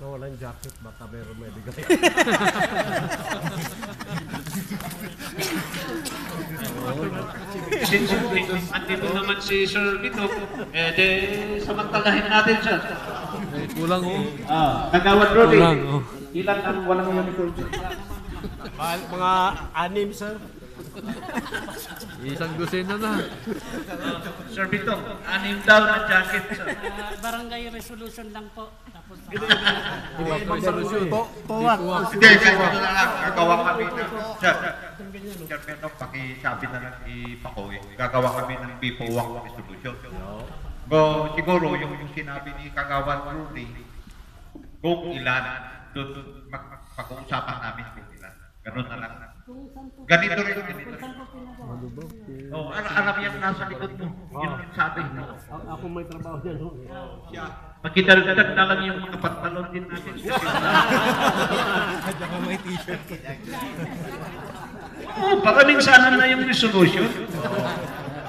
na walang jacket, baka meron may bigay. Andito naman si Sir Vito, eh de samantalahin natin siya. Eh, kulang oh. Ah, Kagawad Rudy. Kulang oh. Ilan ang walang uniform? Mga, mga anim, sir. Isang dosena na. Sir Vito, anim daw na jacket. sir. Ah, barangay resolution lang po. Tapos Ibang solusyon. Puwak. Hindi, kahit ano na lang, gagawa kami ng... Sir, Sir Pedro, pakisabi na lang ipakoy. Gagawa kami ng pipuwang resolution. Go, siguro, yung, yung sinabi ni Kagawan Rudy, kung ilan, doon mag, pag-uusapan namin kung ilan. Ganun na lang. Ganito rin. Oh, ano, alam yan nasa likod mo. Yun ang sabi. A- ako may trabaho dyan. oh. Pagkidaldag na lang yung mga pantalon din natin. Oo, para minsan na yung resolution.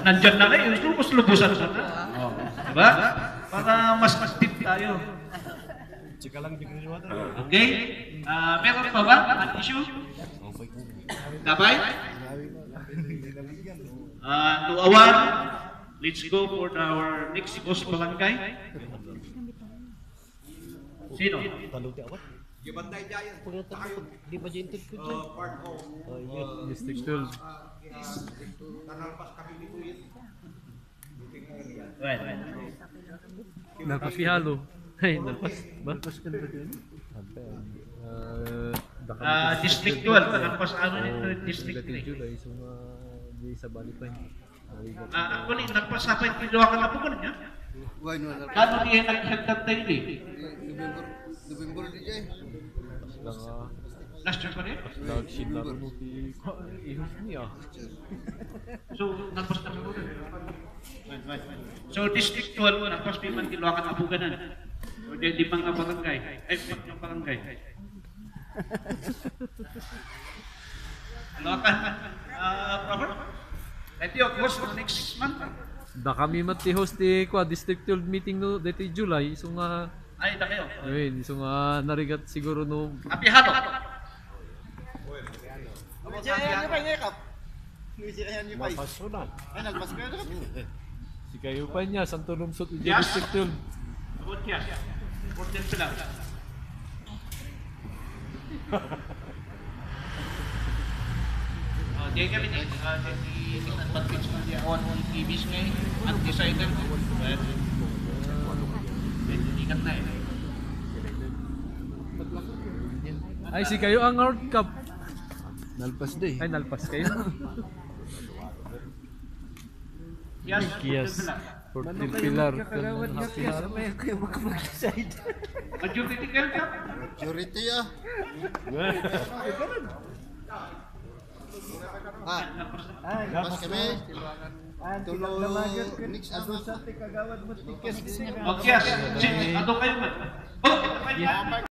Nandyan na kayo, lubos-lubusan ka na. Diba? Para mas mas deep tayo. Chika lang, niliwatan. Okay? Ah, meron pa ba ang issue? Dabay? Ah, to award, let's go for our next boss barangay. Sino? Taluti ako. Di ba jinted ko dyan? Oh, yun. District 12. Right, right. Nalpas Pihalo. Ay, nalpas. Ba? Nalpas ka na ba Ah, District 12, nagpas ano nito, District 3. July, so mga di sa bali pa yun. Ah, ako ni nagpas sa pa yung kinuha ka na po niya. Kano niya naghagdag tayo ni? November di jay. Lang Last year pa rin? lag sheet na rin mo ki ihos niya. So, nagpas na po rin. So, District 12, nagpas pa yung kinuha ka na po ganan. O di, mga barangay. Ay, mga barangay. Lokan. Ah, proper? Ito yung course for next month. Da kami mati host di kwa district 12 meeting no dito July so nga Ay, da kayo. ayun so nga narigat siguro no Apihalo. Mapaso na. si kayo pa niya santo lumsot district 12. Abot niya. Important sila. Ah, di kami ni ah, di di advantage mo dia on ibis ngay undecided. Medyo ikat na eh. Ay si kayo ang World Cup. Nalpas day. Ay nalpas kayo. Yes, Yes. Fort Del Pilar. Majority kayo ka? Purity ah. Ah, pas kami. Tulo next ano sa Okay, yes. Sige, ano kayo man? Oh, ito kayo.